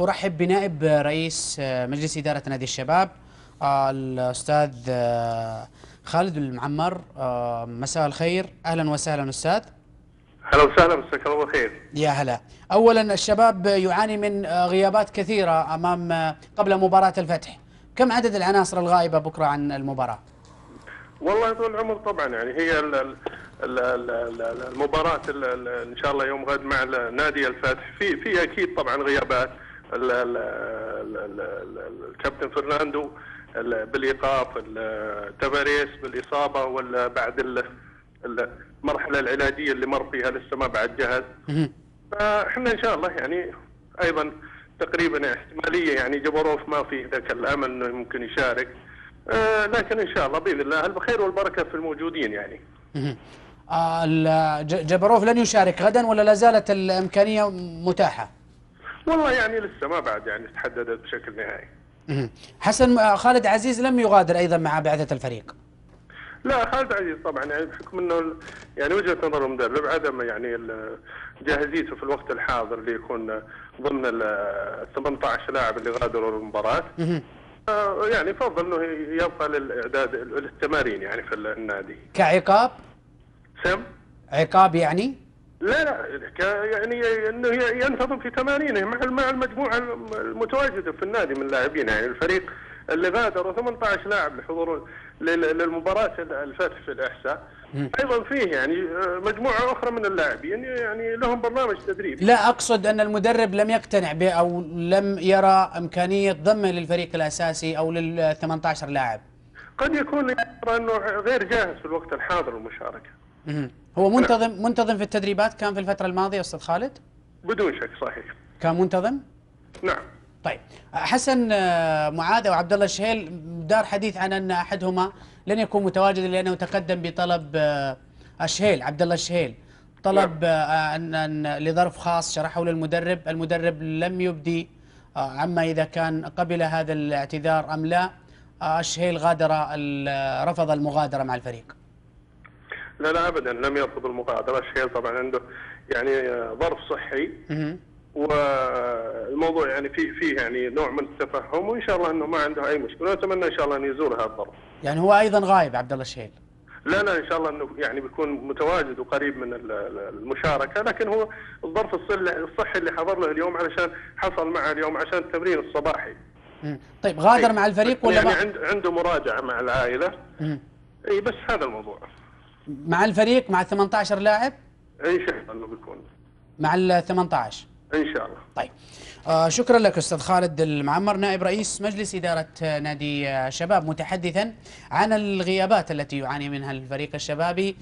أرحب بنائب رئيس مجلس إدارة نادي الشباب آه، الأستاذ آه، خالد المعمر. آه، مساء الخير. أهلا وسهلا أستاذ. أهلا وسهلا مساك الله بالخير. يا هلا. أولا الشباب يعاني من غيابات كثيرة أمام قبل مباراة الفتح. كم عدد العناصر الغائبة بكرة عن المباراة؟ والله طول العمر طبعا يعني هي ال- ال- ال- ال- ال- المباراة ال- ال- إن شاء الله يوم غد مع نادي الفتح. في في أكيد طبعا غيابات. ال- ال- ال- ال- ال- الكابتن فرناندو ال- بالإيقاف ال- تافاريس بالإصابة ولا بعد ال- ال- المرحلة العلاجية اللي مر فيها لسه ما بعد جهز. فاحنا إن شاء الله يعني أيضا تقريبا احتمالية يعني جبروف ما فيه ذاك الأمل إنه ممكن يشارك آه لكن إن شاء الله بإذن الله الخير والبركة في الموجودين يعني. آه، جبروف لن يشارك غدا ولا لا زالت الإمكانية متاحة والله يعني لسه ما بعد يعني تحددت بشكل نهائي. حسن آه، خالد عزيز لم يغادر أيضا مع بعثة الفريق. لا خالد عزيز طبعا يعني بحكم إنه يعني وجهة نظر المدرب عدم يعني جاهزيته في الوقت الحاضر ليكون ضمن ال 18 لاعب اللي غادروا المباراة. آه، يعني فضل إنه يبقى للإعداد للتمارين يعني في النادي. كعقاب؟ سم؟ عقاب يعني؟ لا لا يعني إنه ينتظم في تمارينه مع مع المجموعة الم- المتواجدة في النادي من اللاعبين يعني الفريق اللي غادروا 18 لاعب لحضور لل- للمباراة الفتح في الأحساء. أيضا فيه يعني آه، مجموعة أخرى من اللاعبين يعني لهم برنامج تدريبي لا أقصد أن المدرب لم يقتنع ب أو لم يرى إمكانية ضمه للفريق الأساسي أو لل 18 لاعب. قد يكون يرى انه غير جاهز في الوقت الحاضر للمشاركة. هو منتظم منتظم في التدريبات؟ كان في الفترة الماضية أستاذ خالد؟ بدون شك صحيح. كان منتظم؟ نعم. طيب. حسن آه، معاذ وعبد الله الشهيل دار حديث عن أن أحدهما لن يكون متواجدا لأنه تقدم بطلب آه، الشهيل عبد الله الشهيل. طلب آه، أن أن لظرف خاص شرحه للمدرب. المدرب لم يبدي عما إذا كان قبل هذا الاعتذار أم لا الشهيل غادر رفض المغادرة مع الفريق. لا لا ابدا لم يرفض المغادرة الشيء طبعا عنده يعني ظرف صحي. والموضوع يعني فيه فيه يعني نوع من التفهم وإن شاء الله إنه ما عنده أي مشكلة ونتمنى إن شاء الله أن يزور هذا الظرف. يعني هو أيضا غايب عبد الله الشهيل لا لا إن شاء الله إنه يعني بيكون متواجد وقريب من ال- ال- المشاركة لكن هو الظرف الصحي اللي حضر له اليوم علشان حصل معه اليوم عشان التمرين الصباحي. طيب غادر مع الفريق ولا يعني عنده مراجعة مع العائلة. اي بس هذا الموضوع. مع الفريق مع 18 لاعب؟ إن شاء الله بيكون. مع ال 18 إن شاء الله. طيب. آه شكرا لك أستاذ خالد المعمر نائب رئيس مجلس إدارة آه، نادي آه، شباب. متحدثا عن الغيابات التي يعاني منها الفريق الشبابي.